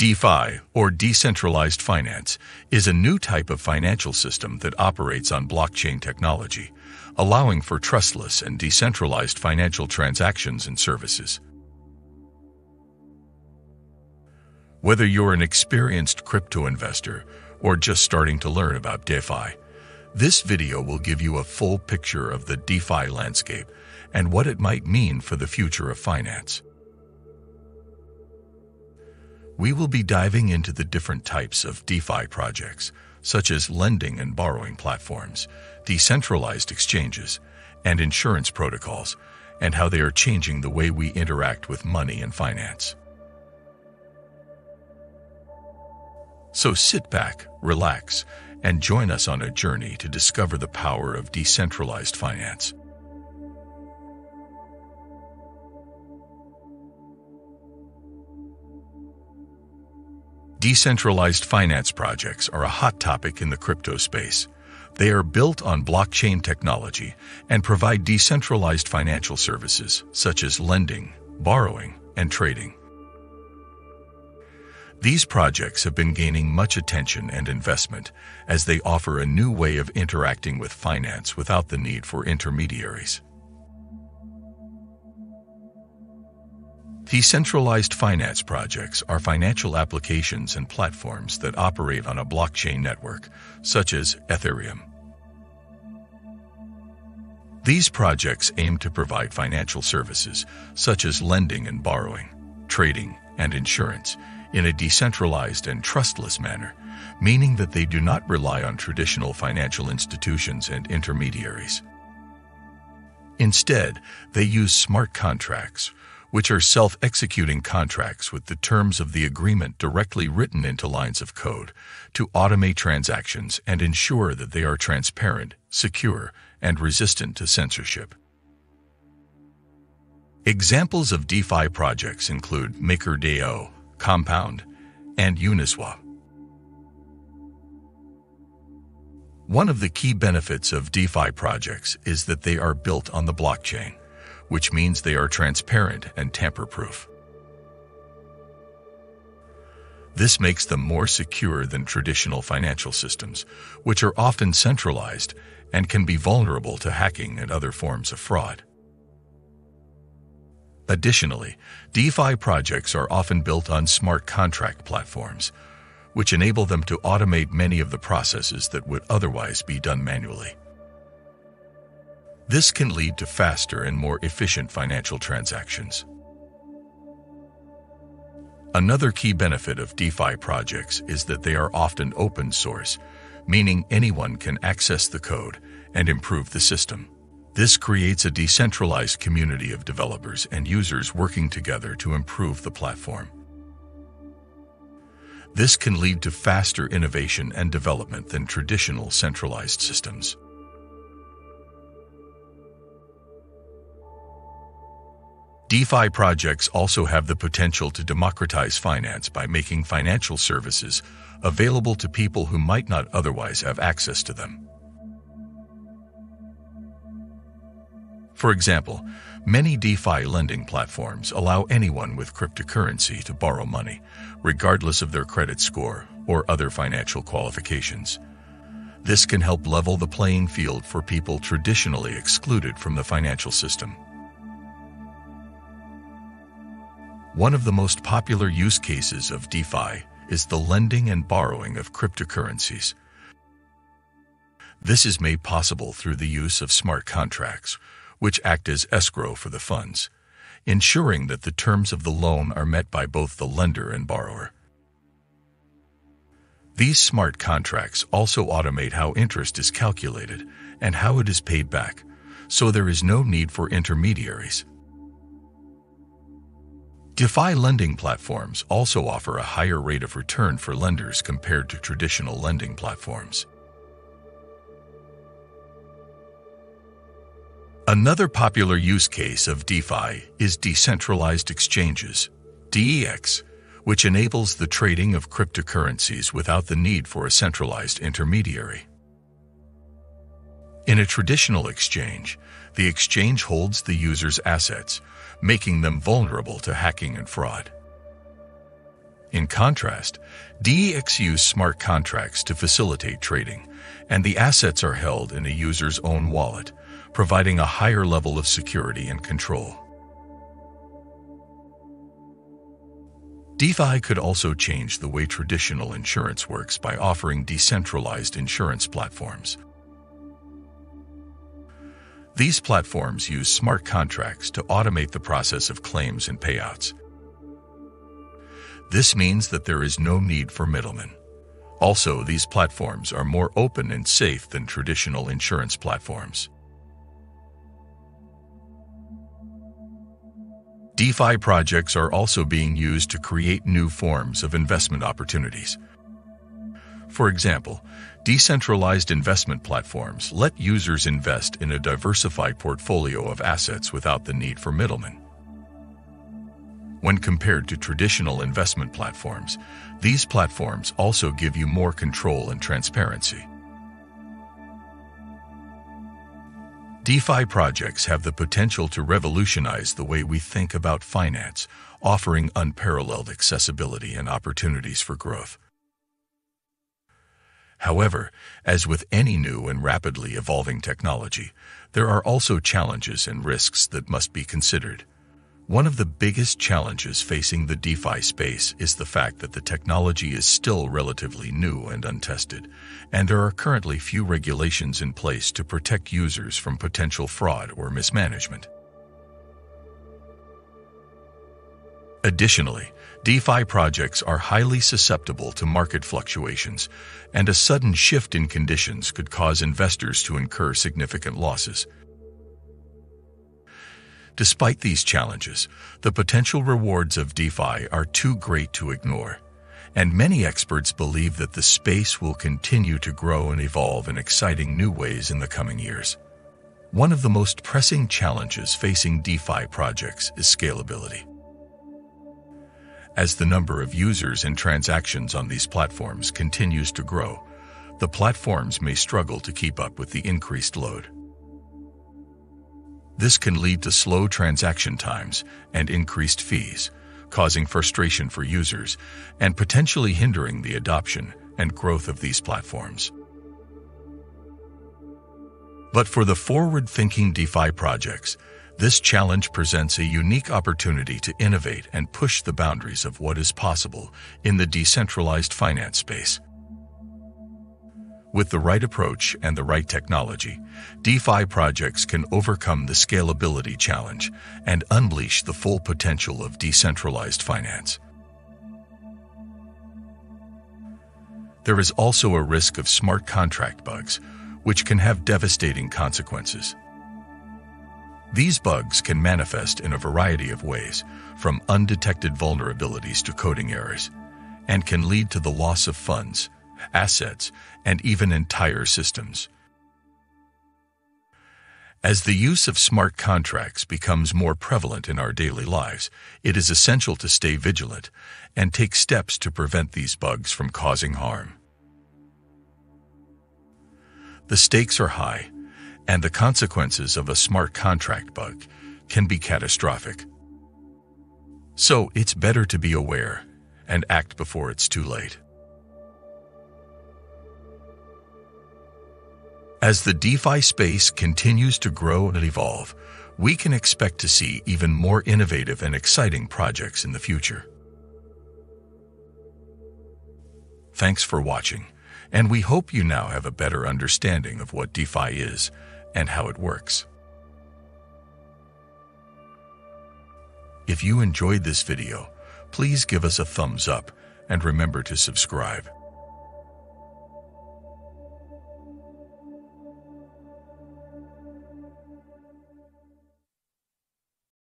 DeFi, or decentralized finance, is a new type of financial system that operates on blockchain technology, allowing for trustless and decentralized financial transactions and services. Whether you're an experienced crypto investor or just starting to learn about DeFi, this video will give you a full picture of the DeFi landscape and what it might mean for the future of finance. We will be diving into the different types of DeFi projects, such as lending and borrowing platforms, decentralized exchanges, and insurance protocols, and how they are changing the way we interact with money and finance. So sit back, relax, and join us on a journey to discover the power of decentralized finance. Decentralized finance projects are a hot topic in the crypto space. They are built on blockchain technology and provide decentralized financial services such as lending, borrowing, and trading. These projects have been gaining much attention and investment as they offer a new way of interacting with finance without the need for intermediaries. Decentralized finance projects are financial applications and platforms that operate on a blockchain network, such as Ethereum. These projects aim to provide financial services, such as lending and borrowing, trading, and insurance, in a decentralized and trustless manner, meaning that they do not rely on traditional financial institutions and intermediaries. Instead, they use smart contracts, which are self-executing contracts with the terms of the agreement directly written into lines of code, to automate transactions and ensure that they are transparent, secure, and resistant to censorship. Examples of DeFi projects include MakerDAO, Compound, and Uniswap. One of the key benefits of DeFi projects is that they are built on the blockchain, which means they are transparent and tamper-proof. This makes them more secure than traditional financial systems, which are often centralized and can be vulnerable to hacking and other forms of fraud. Additionally, DeFi projects are often built on smart contract platforms, which enable them to automate many of the processes that would otherwise be done manually. This can lead to faster and more efficient financial transactions. Another key benefit of DeFi projects is that they are often open source, meaning anyone can access the code and improve the system. This creates a decentralized community of developers and users working together to improve the platform. This can lead to faster innovation and development than traditional centralized systems. DeFi projects also have the potential to democratize finance by making financial services available to people who might not otherwise have access to them. For example, many DeFi lending platforms allow anyone with cryptocurrency to borrow money, regardless of their credit score or other financial qualifications. This can help level the playing field for people traditionally excluded from the financial system. One of the most popular use cases of DeFi is the lending and borrowing of cryptocurrencies. This is made possible through the use of smart contracts, which act as escrow for the funds, ensuring that the terms of the loan are met by both the lender and borrower. These smart contracts also automate how interest is calculated and how it is paid back, so there is no need for intermediaries. DeFi lending platforms also offer a higher rate of return for lenders compared to traditional lending platforms. Another popular use case of DeFi is decentralized exchanges, DEX, which enables the trading of cryptocurrencies without the need for a centralized intermediary. In a traditional exchange, the exchange holds the user's assets, making them vulnerable to hacking and fraud. In contrast, DEX use smart contracts to facilitate trading, and the assets are held in a user's own wallet, providing a higher level of security and control. DeFi could also change the way traditional insurance works by offering decentralized insurance platforms. These platforms use smart contracts to automate the process of claims and payouts. This means that there is no need for middlemen. Also, these platforms are more open and safe than traditional insurance platforms. DeFi projects are also being used to create new forms of investment opportunities. For example, decentralized investment platforms let users invest in a diversified portfolio of assets without the need for middlemen. When compared to traditional investment platforms, these platforms also give you more control and transparency. DeFi projects have the potential to revolutionize the way we think about finance, offering unparalleled accessibility and opportunities for growth. However, as with any new and rapidly evolving technology, there are also challenges and risks that must be considered. One of the biggest challenges facing the DeFi space is the fact that the technology is still relatively new and untested, and there are currently few regulations in place to protect users from potential fraud or mismanagement. Additionally, DeFi projects are highly susceptible to market fluctuations, and a sudden shift in conditions could cause investors to incur significant losses. Despite these challenges, the potential rewards of DeFi are too great to ignore, and many experts believe that the space will continue to grow and evolve in exciting new ways in the coming years. One of the most pressing challenges facing DeFi projects is scalability. As the number of users and transactions on these platforms continues to grow, the platforms may struggle to keep up with the increased load. This can lead to slow transaction times and increased fees, causing frustration for users and potentially hindering the adoption and growth of these platforms. But for the forward-thinking DeFi projects, this challenge presents a unique opportunity to innovate and push the boundaries of what is possible in the decentralized finance space. With the right approach and the right technology, DeFi projects can overcome the scalability challenge and unleash the full potential of decentralized finance. There is also a risk of smart contract bugs, which can have devastating consequences. These bugs can manifest in a variety of ways, from undetected vulnerabilities to coding errors, and can lead to the loss of funds, assets, and even entire systems. As the use of smart contracts becomes more prevalent in our daily lives, it is essential to stay vigilant and take steps to prevent these bugs from causing harm. The stakes are high, and the consequences of a smart contract bug can be catastrophic. So it's better to be aware and act before it's too late. As the DeFi space continues to grow and evolve, we can expect to see even more innovative and exciting projects in the future. Thanks for watching, and we hope you now have a better understanding of what DeFi is and how it works. If you enjoyed this video, please give us a thumbs up and remember to subscribe.